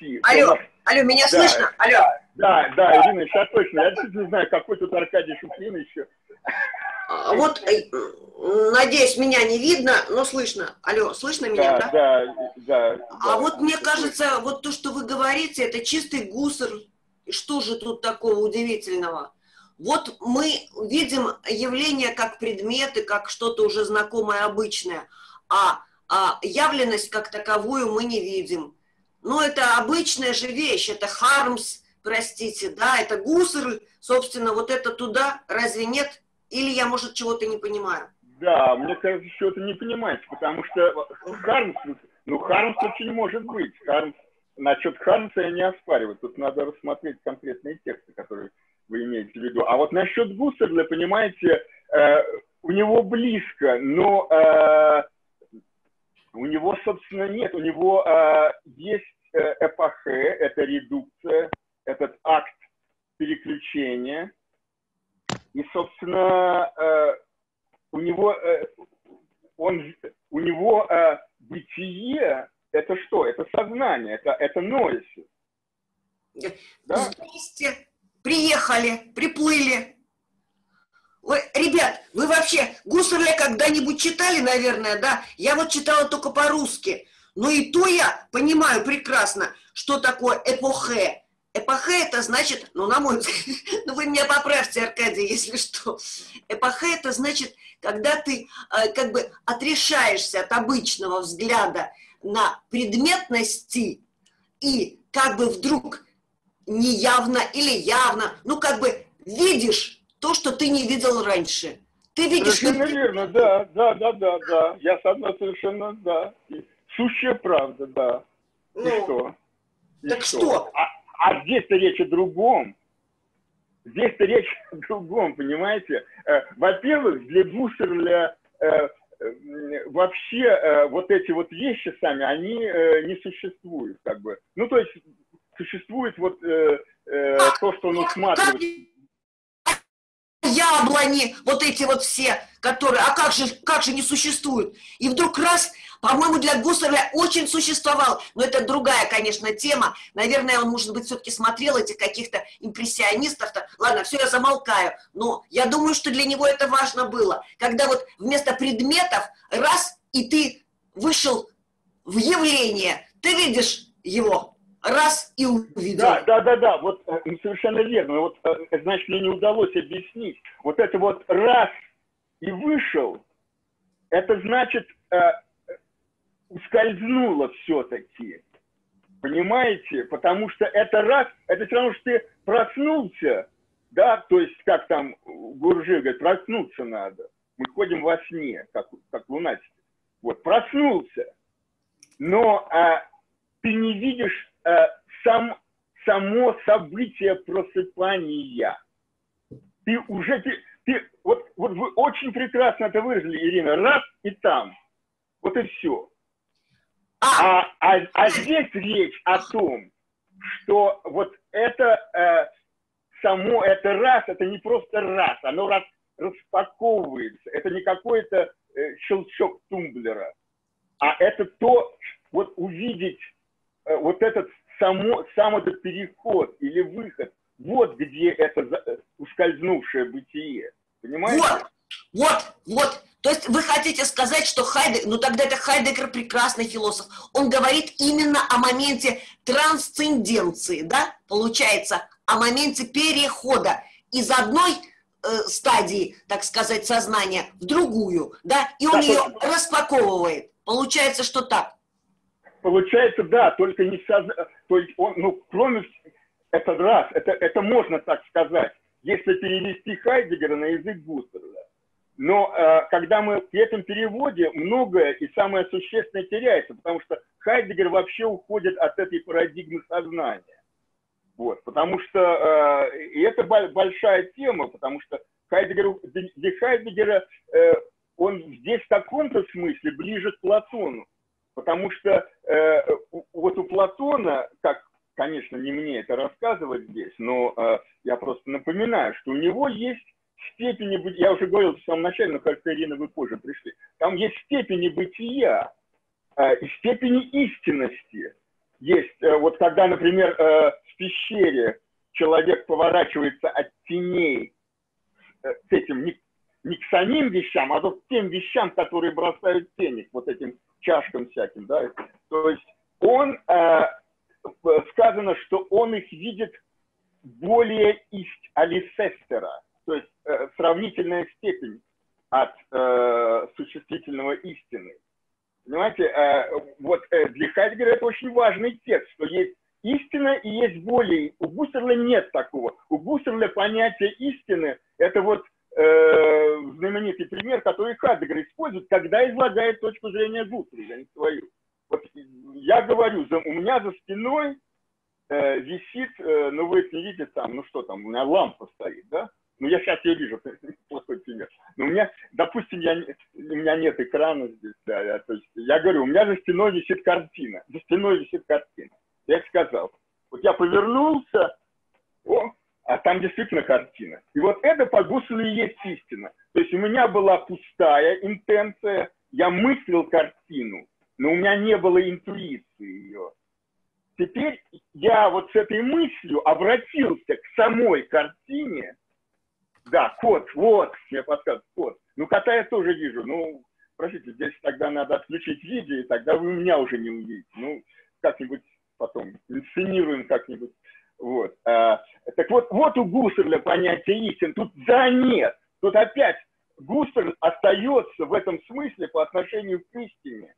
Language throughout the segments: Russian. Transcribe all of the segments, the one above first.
найти. Алло, алло, меня да, слышно? Алло. Да, да, Ирина, сейчас точно. Я действительно не знаю, какой тут Аркадий Шуфлин еще. А, вот, э, надеюсь, меня не видно, но слышно. Алло, слышно меня, да? Да, да. да а да, вот мне кажется, вот то, что вы говорите, это чистый гусар. Что же тут такого удивительного? Вот мы видим явление как предметы, как что-то уже знакомое, обычное, а, а явленность как таковую мы не видим. Но это обычная же вещь, это хармс, простите, да, это гусары, собственно, вот это туда, разве нет? Или я, может, чего-то не понимаю? Да, мне кажется, что-то не понимаете, потому что Хармс, ну, Хармс очень может быть. Хармс, насчет Хармса я не оспариваю. Тут надо рассмотреть конкретные тексты, которые вы имеете в виду. А вот насчет Гуссерля, понимаете, э, у него близко, но э, у него, собственно, нет. У него э, есть э, эпохе, это редукция, этот акт переключения – и, собственно, э, у него, э, он, у него э, бытие – это что? Это сознание, это, это нойс. Да? Приехали, приплыли. Ой, ребят, вы вообще Гусарля когда-нибудь читали, наверное, да? Я вот читала только по-русски. Но и то я понимаю прекрасно, что такое эпохе. Эпохе это значит, ну, на мой взгляд, ну, вы меня поправьте, Аркадий, если что. Эпохе это значит, когда ты э, как бы отрешаешься от обычного взгляда на предметности и как бы вдруг неявно или явно, ну, как бы видишь то, что ты не видел раньше. Ты видишь... Совершенно что... верно, да, да, да, да, да. Я согласен совершенно, да. Сущая правда, да. Ну, и что? И так что? что? А, а здесь-то речь о другом. Здесь-то речь о другом, понимаете? Э, во-первых, для Гуссерля э, вообще э, вот эти вот вещи сами, они не существуют, как бы. Ну, то есть существует вот то, что он усматривает яблони, вот эти вот все, которые, а как же, как же не существуют? И вдруг раз, по-моему, для Гусаря очень существовал, но это другая, конечно, тема. Наверное, он, может быть, все-таки смотрел этих каких-то импрессионистов-то. Ладно, все, я замолкаю. Но я думаю, что для него это важно было. Когда вот вместо предметов раз, и ты вышел в явление, ты видишь его, раз и увидел. Да, да, да, да, вот э, совершенно верно. Вот, э, значит, мне не удалось объяснить. Вот это вот раз и вышел, это значит, э, ускользнуло все-таки. Понимаете? Потому что это раз, это все равно, что ты проснулся, да, то есть, как там Гуржи говорит, проснуться надо. Мы ходим во сне, как, как лунатики. Вот, проснулся. Но а, ты не видишь сам, само событие просыпания. Ты уже, ты, ты, вот, вот вы очень прекрасно это выразили, Ирина, раз и там. Вот и все. А, а, а здесь речь о том, что вот это э, само, это раз, это не просто раз, оно раз распаковывается. Это не какой-то э, щелчок тумблера, а это то, вот увидеть Э, вот этот само, сам этот переход или выход, вот где это э, ускользнувшее бытие. Понимаете? Вот, вот, вот. То есть вы хотите сказать, что Хайдегер, ну тогда это Хайдегер прекрасный философ, он говорит именно о моменте трансценденции, да, получается, о моменте перехода из одной э, стадии, так сказать, сознания в другую, да, и он да, ее распаковывает. Получается, что так. Получается, да, только не созна... То есть он, ну, кроме... Это раз, это, это можно так сказать, если перевести Хайдегера на язык Густерля. Но э, когда мы в этом переводе многое и самое существенное теряется, потому что Хайдегер вообще уходит от этой парадигмы сознания. Вот, потому что, э, и это большая тема, потому что Хайдегер, для Хайдегера э, он здесь в каком-то смысле ближе к Платону. Потому что э, вот у Платона, как, конечно, не мне это рассказывать здесь, но э, я просто напоминаю, что у него есть степени, я уже говорил в самом начале, но как-то, Ирина, вы позже пришли, там есть степени бытия э, и степени истинности. есть, э, вот когда, например, э, в пещере человек поворачивается от теней э, с этим не, не к самим вещам, а вот к тем вещам, которые бросают тени, вот этим чашкам всяким, да, то есть он, сказано, что он их видит более исть алисестера, то есть сравнительная степень от существительного истины. Понимаете, э, вот э, для Хайдгера это очень важный текст, что есть истина и есть воля. У Гуссерля нет такого. У Гуссерля понятие истины – это вот э, знаменитый пример, который Хайдгер использует, когда излагает точку зрения Гуссерля, а не свою. Вот я говорю, у меня за спиной э, висит, э, ну вы это не видите там, ну что там, у меня лампа стоит, да? Ну, я сейчас ее вижу, плохой пример. Но у меня, допустим, я, у меня нет экрана здесь, да, я, то есть, я говорю, у меня за стеной висит картина, за стеной висит картина. Я сказал, вот я повернулся, о, а там действительно картина. И вот это по Гусселю и есть истина. То есть у меня была пустая интенция, я мыслил картину, но у меня не было интуиции ее. Теперь я вот с этой мыслью обратился к самой картине – да, кот, вот, мне подсказывает, кот. Ну, кота я тоже вижу. Ну, простите, здесь тогда надо отключить видео, и тогда вы меня уже не увидите. Ну, как-нибудь потом инсценируем как-нибудь. Вот. А, так вот, вот у Гуссерля понятие истин. Тут да, нет. Тут опять Гуссерль остается в этом смысле по отношению к истине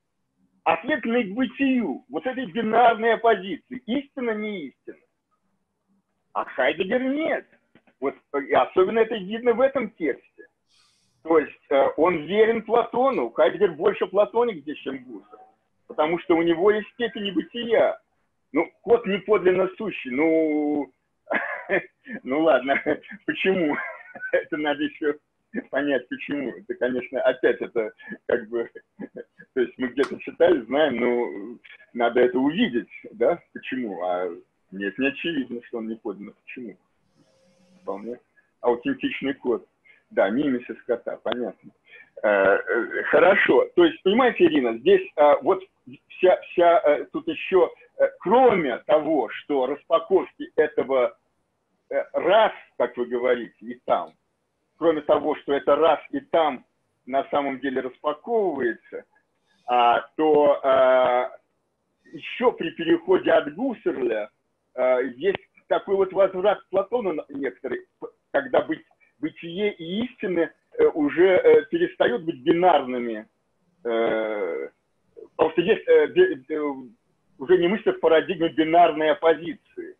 ответственный к бытию, вот этой бинарной оппозиции, истина, не истина. А Хайдегер нет. Вот, и особенно это видно в этом тексте. То есть э, он верен Платону, Хайдгер больше платоник здесь, чем Гусар, потому что у него есть степень бытия. Ну, кот не подлинно сущий, ну, ну ладно, почему? Это надо еще понять, почему. Это, конечно, опять это как бы, то есть мы где-то читали, знаем, но надо это увидеть, да, почему, а нет, не очевидно, что он не подлинно, почему вполне аутентичный код. Да, мимесис кота, понятно. Э, э, хорошо. То есть, понимаете, Ирина, здесь э, вот вся, вся тут еще, кроме того, что распаковки этого раз, как вы говорите, и там, кроме того, что это раз и там на самом деле распаковывается, а, то а, еще при переходе от Гуссерля а, есть такой вот возврат к Платону некоторые, когда быть, бытие и истины э, уже э, перестают быть бинарными. Э, потому что есть уже не мыслят в парадигме бинарной оппозиции.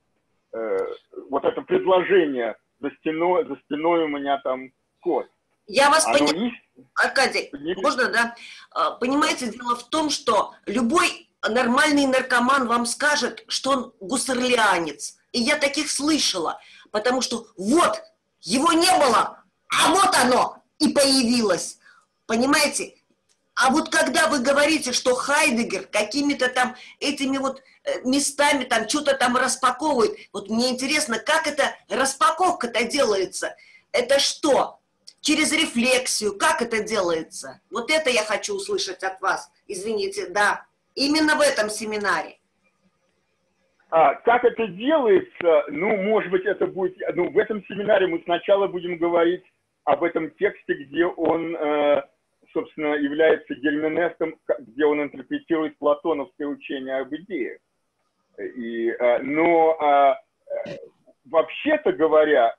Вот это предложение за стеной, за стеной у меня там кот. Я вас понимаю. Аркадий, не... можно, да? А, понимаете, дело в том, что любой нормальный наркоман вам скажет, что он гусарлианец. И я таких слышала, потому что вот, его не было, а вот оно и появилось. Понимаете? А вот когда вы говорите, что Хайдегер какими-то там этими вот э, местами там что-то там распаковывает, вот мне интересно, как эта распаковка-то делается? Это что? Через рефлексию? Как это делается? Вот это я хочу услышать от вас. Извините, да. Именно в этом семинаре. А, как это делается? Ну, может быть, это будет... Ну, в этом семинаре мы сначала будем говорить об этом тексте, где он, э, собственно, является гельменестом, где он интерпретирует платоновское учение об идеях. И, э, но э, вообще-то говоря,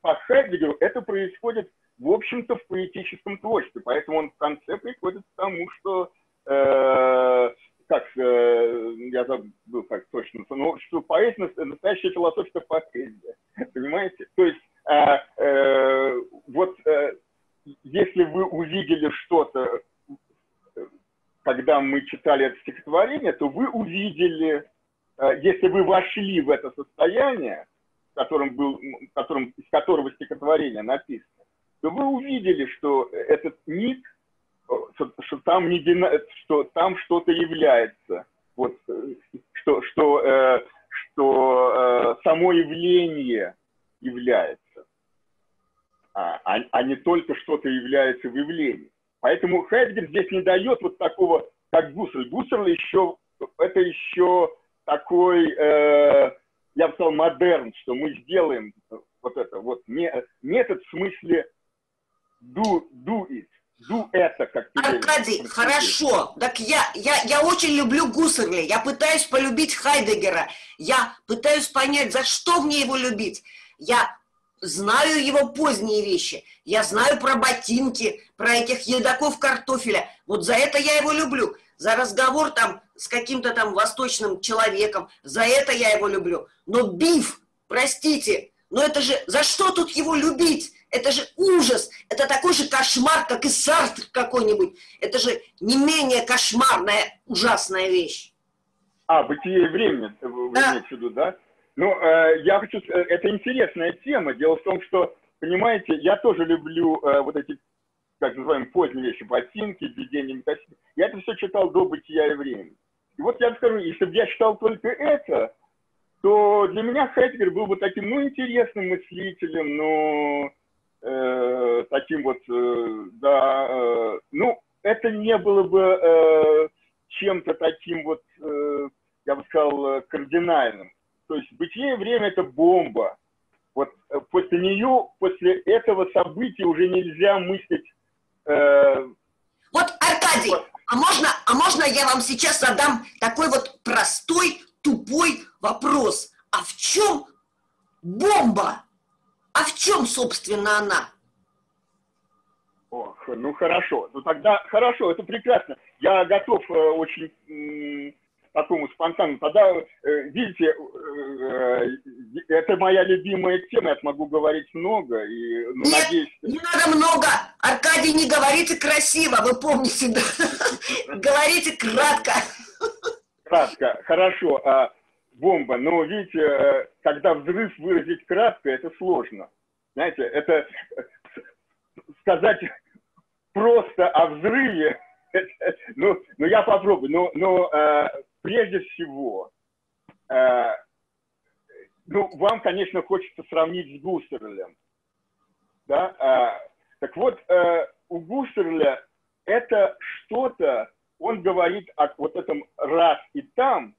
по Хайдегеру это происходит, в общем-то, в поэтическом творчестве. Поэтому он в конце приходит к тому, что э, как, э, я забыл как точно, но что поэзия, настоящая философская поэзия, понимаете? То есть, э, э, вот э, если вы увидели что-то, когда мы читали это стихотворение, то вы увидели, э, если вы вошли в это состояние, которым был, которым, из которого стихотворение написано, то вы увидели, что этот ник – что, что там не что там что-то является, вот, что, что, э, что э, само явление является, а, а, а не только что-то является в явлении. Поэтому Хайдгер здесь не дает вот такого, как Гуссерль. Гуссерль еще, это еще такой, э, я бы сказал, модерн, что мы сделаем вот это вот не, метод в смысле do, do it, do это, как ты Аркадий, говоришь. хорошо, так я, я, я очень люблю Гусарля, я пытаюсь полюбить Хайдегера, я пытаюсь понять, за что мне его любить. Я знаю его поздние вещи, я знаю про ботинки, про этих едоков картофеля, вот за это я его люблю, за разговор там с каким-то там восточным человеком, за это я его люблю. Но биф, простите, но это же, за что тут его любить? Это же ужас, это такой же кошмар, как и Сартр какой-нибудь. Это же не менее кошмарная, ужасная вещь. А, бытие времени, вы да. имеете в виду, да? Ну, э, я хочу э, это интересная тема. Дело в том, что, понимаете, я тоже люблю э, вот эти, как называем, поздние вещи, ботинки, введение костюм. Я это все читал до бытия и времени. И вот я скажу, если бы я читал только это, то для меня Хайдгер был бы таким, ну, интересным мыслителем, но э, таким вот, э, да, э, ну, это не было бы э, чем-то таким вот, э, я бы сказал, кардинальным. То есть бытие и время – это бомба. Вот э, после нее, после этого события уже нельзя мыслить... Э, вот, Аркадий, а можно, а можно я вам сейчас задам такой вот простой, тупой вопрос? А в чем бомба? А в чем, собственно, она? Ох, ну хорошо. Ну тогда хорошо, это прекрасно. Я готов э, очень такому спонтанному. Тогда, э, видите, э, это моя любимая тема, я смогу говорить много. И, ну, Нет, надеюсь... не надо много. Аркадий, не говорите красиво, вы помните, да? Говорите кратко. Кратко, хорошо. А, бомба. Но видите, э, когда взрыв выразить кратко, это сложно. Знаете, это сказать просто о взрыве, ну, ну я попробую. Но, но э, прежде всего, э, ну, вам, конечно, хочется сравнить с Густерлем. Да? Э, так вот, э, у Густерля это что-то, он говорит о вот этом раз и там,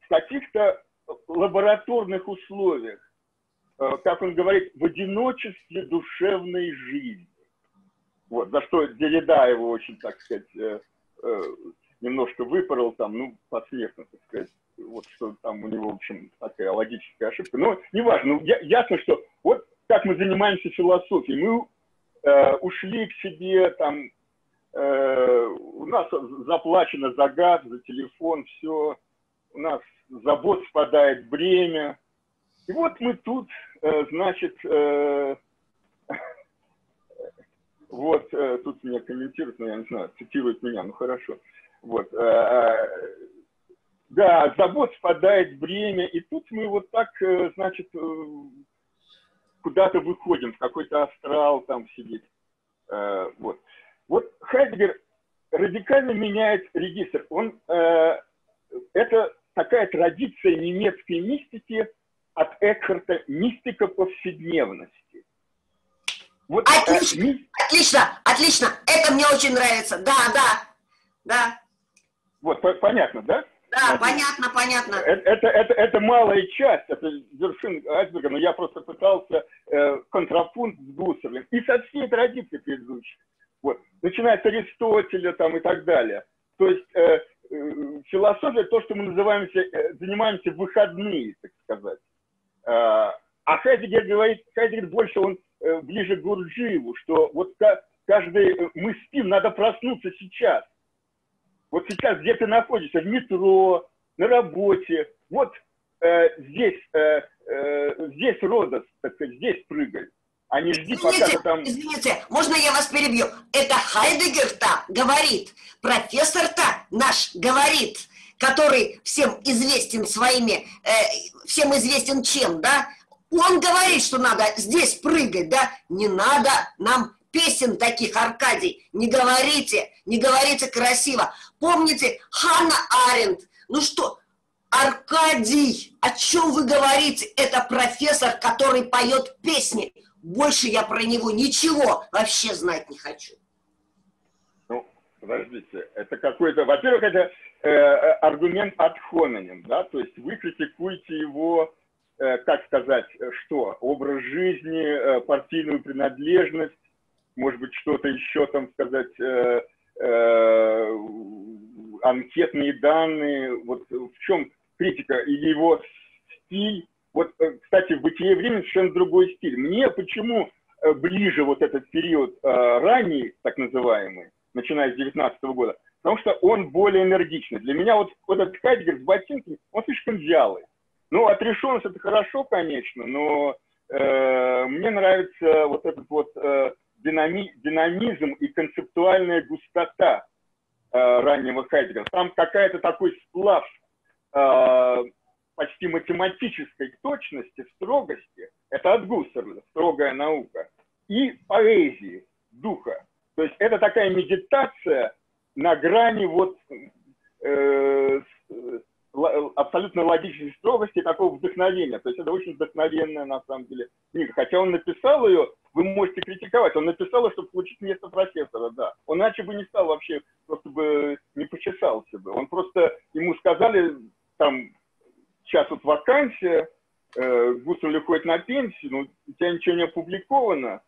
в каких-то лабораторных условиях, э, как он говорит, в одиночестве душевной жизни. Вот, за что Деррида его очень, так сказать, э, э, немножко выпорол там, ну, посмертно, так сказать, вот что там у него, в общем, такая логическая ошибка. Но неважно, ну, я, ясно, что вот как мы занимаемся философией, мы э, ушли к себе там, э, у нас заплачено за газ, за телефон, все, у нас забот спадает бремя. И вот мы тут, э, значит, э, вот э, тут меня комментируют, но я не знаю, цитируют меня, ну хорошо. Вот. Да, забот спадает бремя, и тут мы вот так, значит, куда-то выходим, в какой-то астрал там сидеть. Вот. Вот Хайдгер радикально меняет регистр. Он, это такая традиция немецкой мистики от Экхарта «Мистика повседневности». Вот, отлично, э, ми... отлично, отлично, это мне очень нравится, да, да, да. Вот, по понятно, да? Да, Значит, понятно, понятно. Это, это, это, это малая часть, это вершина айсберга, но я просто пытался э, контрапункт с Гуссерлем. И со всей традицией предыдущей. Вот. Начиная с Аристотеля там, и так далее. То есть э, Э, философия то, что мы называемся, э, занимаемся в выходные, так сказать. Э, а Хайдегер говорит, Хайдегер больше, он ближе к Гурджиеву, что вот каждый, мы спим, надо проснуться сейчас. Вот сейчас где ты находишься, в метро, на работе, вот э, здесь, э, э, здесь Родос, так сказать, здесь прыгай. А не жди, извините, пока ты там... Извините, можно я вас перебью? Это Хайдегер-то говорит, профессор-то наш говорит, который всем известен своими, э, всем известен чем, да? Он говорит, что надо здесь прыгать, да? Не надо нам песен таких, Аркадий, не говорите, не говорите красиво. Помните, Ханна Аренд, ну что, Аркадий, о чем вы говорите? Это профессор, который поет песни. Больше я про него ничего вообще знать не хочу. Ну, подождите, это какой-то... Во-первых, это э, аргумент от хононим, да, то есть вы критикуете его, э, как сказать, что, образ жизни, э, партийную принадлежность, может быть, что-то еще там сказать, э, э, анкетные данные, вот в чем критика, или его стиль, вот, э, кстати, в «Бытие времени» совершенно другой стиль. Мне почему ближе вот этот период ранний, так называемый, начиная с 19 года, потому что он более энергичный. Для меня вот, вот этот Хайдгер с ботинками, он слишком вялый. Ну, отрешенность это хорошо, конечно, но э, мне нравится вот этот вот э, динами, динамизм и концептуальная густота э, раннего Хайдгера. Там какая-то такой сплав э, почти математической точности, строгости, это от Гуссерля, строгая наука, и поэзии, духа. То есть это такая медитация на грани вот э, абсолютно логической строгости и такого вдохновения. То есть это очень вдохновенная на самом деле книга. Хотя он написал ее, вы можете критиковать, он написал чтобы получить место профессора, да. Он иначе бы не стал вообще, просто бы не почесался бы. Он просто, ему сказали, там, сейчас вот вакансия, э, Гусарь уходит на пенсию, ну, у тебя ничего не опубликовано,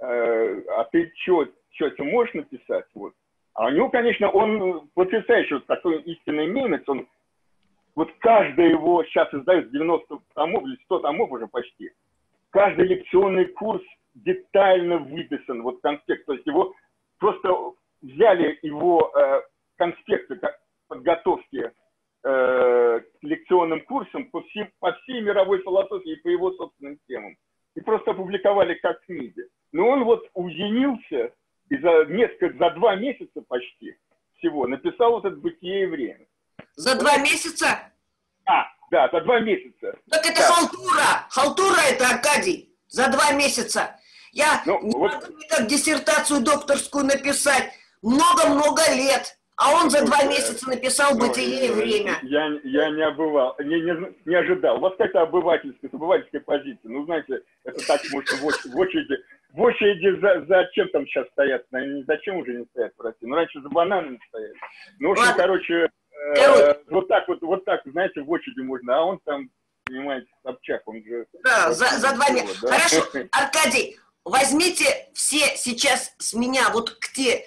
э, а ты что, что ты можешь написать? Вот. А у него, конечно, он потрясающий, вот такой истинный немец, он вот каждый его сейчас издают 90 томов или 100 томов уже почти, каждый лекционный курс детально выписан, вот конспект, то есть его просто взяли его э, конспекты подготовки э, лекционным курсом по, всей, по всей мировой философии и по его собственным темам. И просто опубликовали как книги. Но он вот уединился и за несколько, за два месяца почти всего написал вот это «Бытие и время». За два месяца? А, да, за два месяца. Так это да. халтура! Халтура это, Аркадий! За два месяца! Я ну, не вот... могу никак диссертацию докторскую написать много-много лет. А он за два месяца написал «Бытие и время». Я, я не обывал, не, не, не ожидал. У вас какая-то обывательская, с обывательской позиции. Ну, знаете, это так, может, в, в очереди, в очереди за, за чем там сейчас стоят? Зачем уже не стоят, прости. Ну, раньше за бананами стояли. Ну, в общем, Ладно. короче, э, вот так вот, вот так, знаете, в очереди можно, а он там, понимаете, Собчак, он же... Да, за, за два месяца. Да? Хорошо, Аркадий, возьмите все сейчас с меня вот те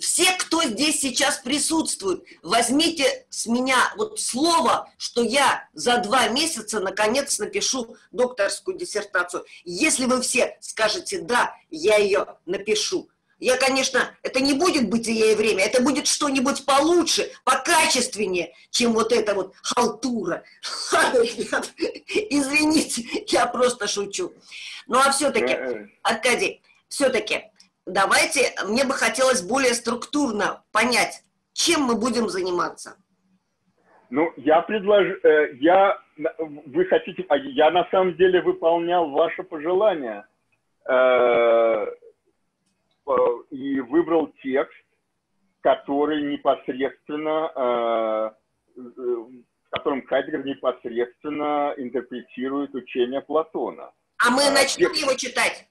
все, кто здесь сейчас присутствует, возьмите с меня вот слово, что я за два месяца наконец напишу докторскую диссертацию. Если вы все скажете «да», я ее напишу. Я, конечно, это не будет бытие и время, это будет что-нибудь получше, покачественнее, чем вот эта вот халтура. Извините, я просто шучу. Ну а все-таки, Аркадий, все-таки давайте, мне бы хотелось более структурно понять, чем мы будем заниматься. Ну, я предложу, э, я, вы хотите, а я на самом деле выполнял ваше пожелание э, и выбрал текст, который непосредственно, э, в котором Хайдгер непосредственно интерпретирует учение Платона. А мы начнем его читать?